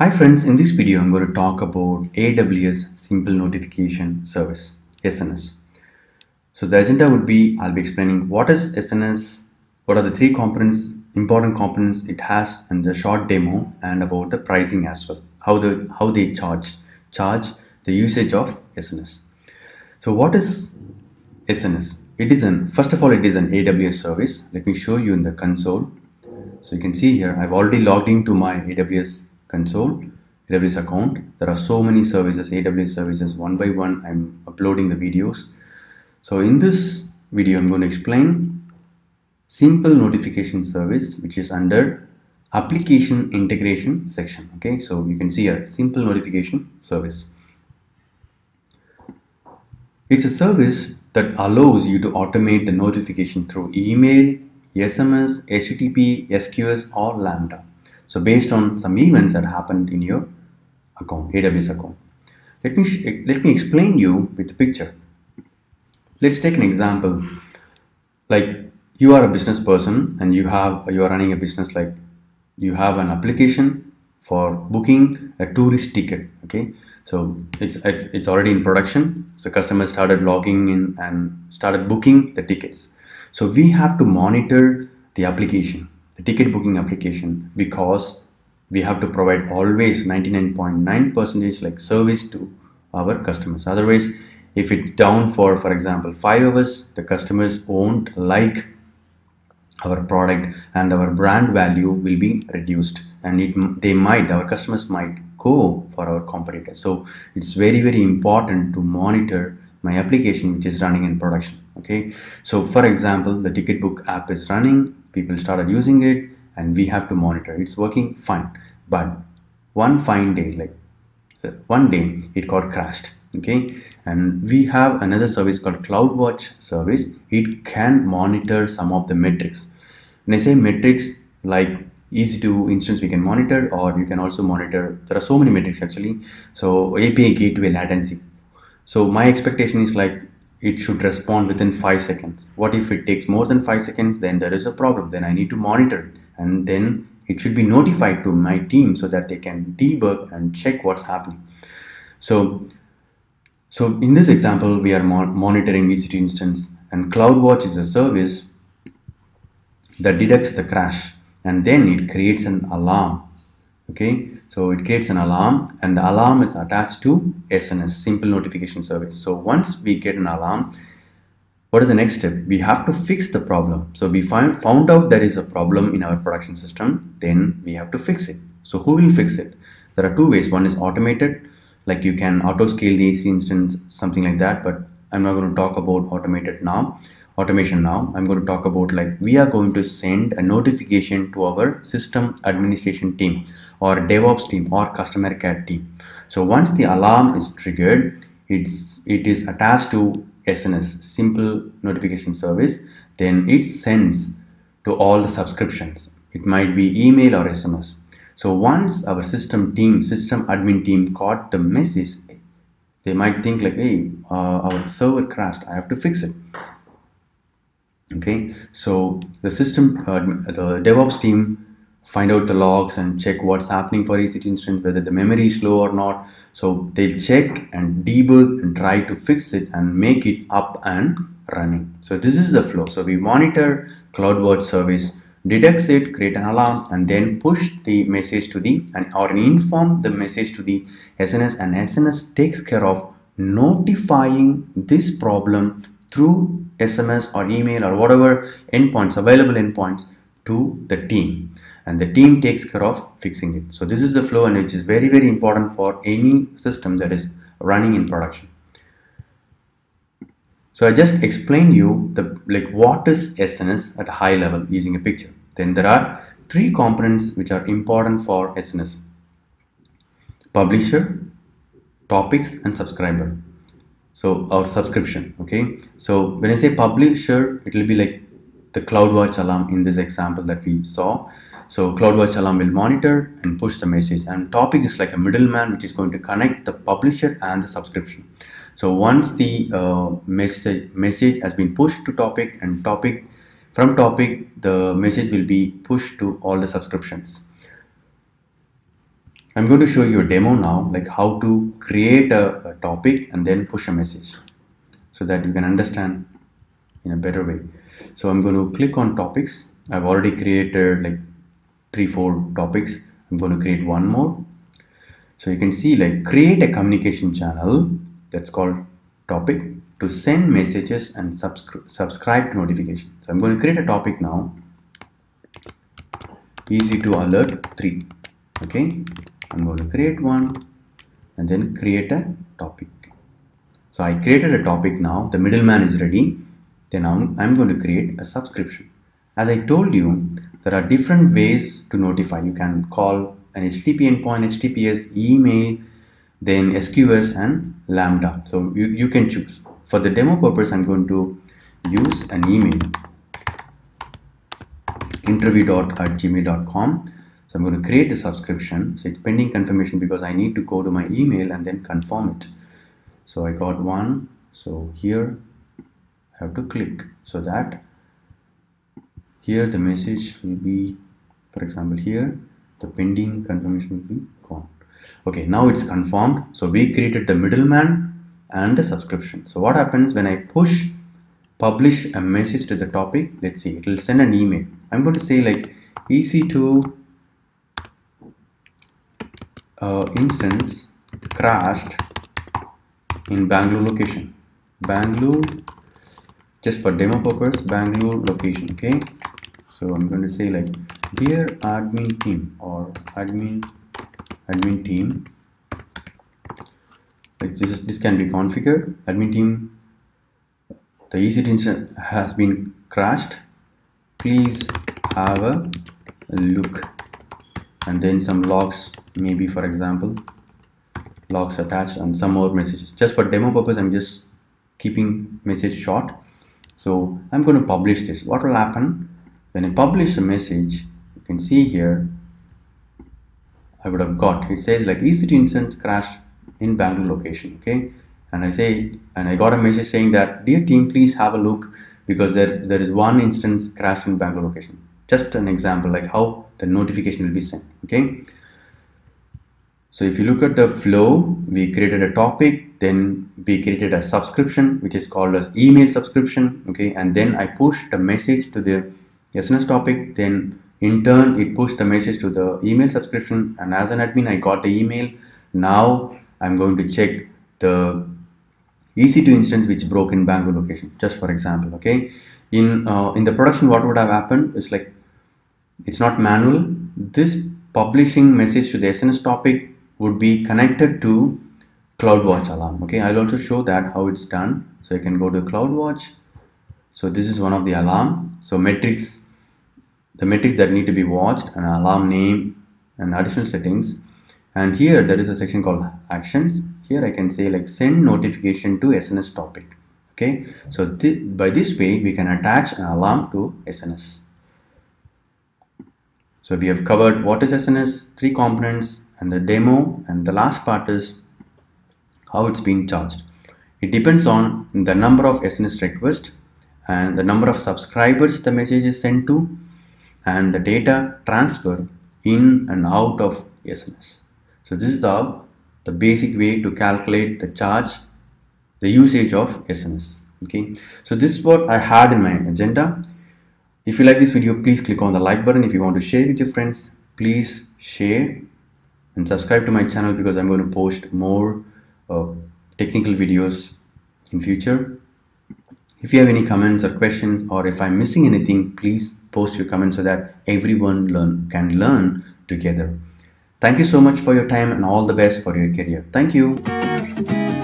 Hi friends, in this video I'm going to talk about AWS Simple Notification Service, SNS. So the agenda would be, I'll be explaining what is SNS, what are the three components, important components it has and the short demo and about the pricing as well, how, the, how they charge, charge the usage of SNS. So what is SNS? It is an, first of all, it is an AWS service. Let me show you in the console. So you can see here, I've already logged into my AWS console, AWS account. There are so many services, AWS services, one by one, I'm uploading the videos. So in this video, I'm going to explain simple notification service, which is under application integration section. Okay, so you can see here, simple notification service. It's a service that allows you to automate the notification through email, SMS, HTTP, SQS or Lambda. So based on some events that happened in your account, AWS account. Let me, let me explain you with a picture. Let's take an example. Like you are a business person and you have, you are running a business like you have an application for booking a tourist ticket. Okay. So it's, it's, it's already in production. So customers started logging in and started booking the tickets. So we have to monitor the application, the ticket booking application because we have to provide always 99.9 percentage like service to our customers. Otherwise, if it's down for, for example, five hours, the customers won't like our product and our brand value will be reduced. And it they might our customers might go for our competitor. So it's very very important to monitor my application which is running in production okay? So for example the ticket book app is running people started using it and we have to monitor. It's working fine. But one fine day like uh, one day it got crashed okay? And we have another service called CloudWatch service. It can monitor some of the metrics. When I say metrics like EC2 instance we can monitor or you can also monitor. There are so many metrics actually. So API gateway latency. So my expectation is like it should respond within five seconds. What if it takes more than five seconds? Then there is a problem. Then I need to monitor it. And then it should be notified to my team so that they can debug and check what's happening. So so in this example, we are monitoring EC2 instance. And CloudWatch is a service that detects the crash. And then it creates an alarm. Okay, so it creates an alarm and the alarm is attached to SNS, simple notification service. So once we get an alarm, what is the next step? We have to fix the problem. So we find, found out there is a problem in our production system, then we have to fix it. So who will fix it? There are two ways. One is automated like you can auto scale the AC instance, something like that. But I'm not going to talk about automated now, automation now. I'm going to talk about like we are going to send a notification to our system administration team or DevOps team or customer care team. So once the alarm is triggered, it's it is attached to SNS, simple notification service. Then it sends to all the subscriptions. It might be email or SMS. So once our system team, system admin team got the message, they might think like, hey, uh, our server crashed, I have to fix it. Okay, so the system, uh, the DevOps team find out the logs and check what's happening for EC2 instance, whether the memory is slow or not. So they'll check and debug and try to fix it and make it up and running. So this is the flow. So we monitor CloudWatch service detects it, create an alarm, and then push the message to the and or inform the message to the SNS, and SNS takes care of notifying this problem through SMS or email or whatever endpoints available endpoints to the team and the team takes care of fixing it so this is the flow and which is very very important for any system that is running in production so I just explained you the like what is SNS at a high level using a picture. Then there are three components which are important for SNS. Publisher, topics and subscriber. So our subscription, okay. So when I say publisher, it will be like the CloudWatch alarm in this example that we saw. So CloudWatch alarm will monitor and push the message and topic is like a middleman which is going to connect the publisher and the subscription. So once the uh, message, message has been pushed to topic and topic from topic the message will be pushed to all the subscriptions. I'm going to show you a demo now, like how to create a, a topic and then push a message so that you can understand in a better way. So I'm going to click on topics. I've already created like three, four topics. I'm going to create one more. So you can see like create a communication channel that's called topic to send messages and subscri subscribe to notification. So I'm going to create a topic now. EC2 alert three. Okay. I'm going to create one and then create a topic. So I created a topic now. The middleman is ready. Then I'm, I'm going to create a subscription. As I told you, there are different ways to notify. You can call an HTTP endpoint, HTTPS, email, then SQS and Lambda. So you, you can choose. For the demo purpose, I'm going to use an email interview.gmail.com so I'm going to create the subscription. So it's pending confirmation because I need to go to my email and then confirm it. So I got one. So here I have to click so that here the message will be, for example, here the pending confirmation will be gone. Okay, now it's confirmed. So we created the middleman and the subscription. So what happens when I push publish a message to the topic? Let's see, it will send an email. I'm going to say like EC2 uh, instance crashed in Bangalore location. Bangalore, just for demo purpose, Bangalore location. Okay, so I'm going to say like dear admin team or admin admin team. Like this, this can be configured. Admin team, the EC2 instance has been crashed. Please have a look and then some logs maybe for example logs attached and some more messages. Just for demo purpose i'm just keeping message short. So i'm going to publish this. What will happen? When i publish a message you can see here i would have got. It says like EC2 instance crashed in bangalore location? Okay? And i say and i got a message saying that dear team please have a look because there there is one instance crashed in bangalore location just an example like how the notification will be sent okay so if you look at the flow, we created a topic, then we created a subscription, which is called as email subscription. Okay. And then I pushed the message to the SNS topic. Then in turn, it pushed the message to the email subscription. And as an admin, I got the email. Now I'm going to check the EC2 instance which broke in Bangalore location, just for example. Okay. In, uh, in the production, what would have happened is like, it's not manual. This publishing message to the SNS topic would be connected to CloudWatch alarm. Okay, I'll also show that how it's done. So you can go to CloudWatch. So this is one of the alarm. So metrics, the metrics that need to be watched, an alarm name and additional settings. And here there is a section called actions. Here I can say like send notification to SNS topic. Okay, so th by this way we can attach an alarm to SNS. So we have covered what is SNS, three components, and the demo and the last part is how it's being charged. It depends on the number of SNS requests and the number of subscribers the message is sent to and the data transfer in and out of SNS. So this is the, the basic way to calculate the charge, the usage of SNS. Okay, so this is what I had in my agenda. If you like this video, please click on the like button. If you want to share with your friends, please share and subscribe to my channel because I'm going to post more uh, technical videos in future. If you have any comments or questions or if I'm missing anything, please post your comments so that everyone learn can learn together. Thank you so much for your time and all the best for your career. Thank you.